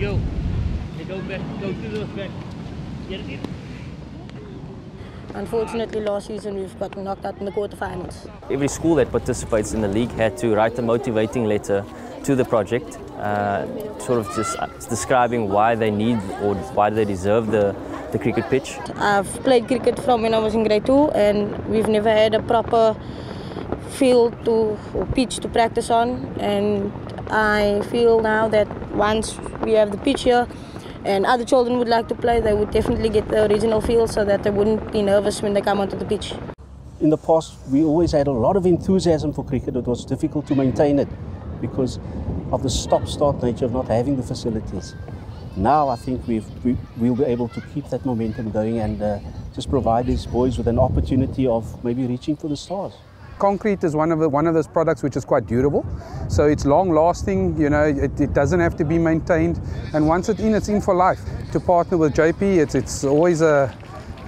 Joe, they go back, go to the back. Get it. Unfortunately, last season we've got knocked out in the quarterfinals. Every school that participates in the league had to write a motivating letter to the project, uh, sort of just describing why they need or why they deserve the, the cricket pitch. I've played cricket from when I was in grade two, and we've never had a proper field to pitch to practice on. And I feel now that once we have the pitch here, and other children would like to play, they would definitely get the original feel so that they wouldn't be nervous when they come onto the pitch. In the past, we always had a lot of enthusiasm for cricket. It was difficult to maintain it because of the stop-start nature of not having the facilities. Now I think we've, we, will be able to keep that momentum going and uh, just provide these boys with an opportunity of maybe reaching for the stars concrete is one of the, one of those products which is quite durable. So it's long lasting, you know, it, it, doesn't have to be maintained. And once it's in, it's in for life. To partner with JP, it's, it's always a,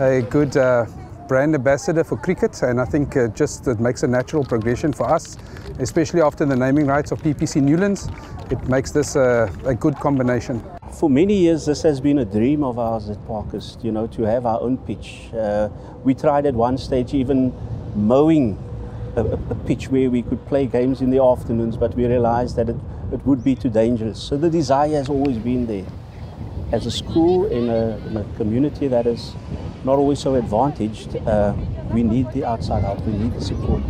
a good uh, brand ambassador for cricket. And I think uh, just it makes a natural progression for us, especially after the naming rights of PPC Newlands. It makes this a, good combination. For many years, this has been a dream of ours at Parkhurst, you know, to have our own pitch. Uh, we tried at one stage even mowing a, a, pitch where we could play games in the afternoons, but we realized that it, it would be too dangerous. So the desire has always been there. As a school in a, in a community that is not always so advantaged, uh, we need the outside help, we need the support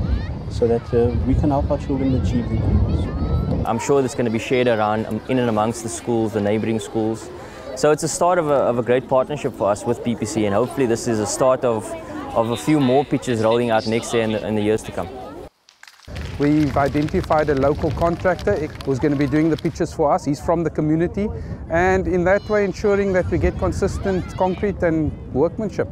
so that uh, we can help our children achieve their dreams. I'm sure that's going to be shared around um, in and amongst the schools, the neighbouring schools. So it's a start of a, of a great partnership for us with PPC and hopefully this is a start of of a few more pitches rolling out next year and in, in the years to come. We've identified a local contractor who's going to be doing the pitches for us. He's from the community and in that way ensuring that we get consistent concrete and workmanship.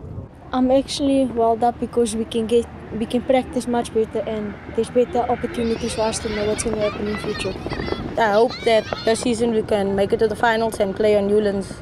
I'm actually well up because we can get we can practice much better and there's better opportunities for us to know what's going to happen in the future. I hope that this season we can make it to the finals and play on Newlands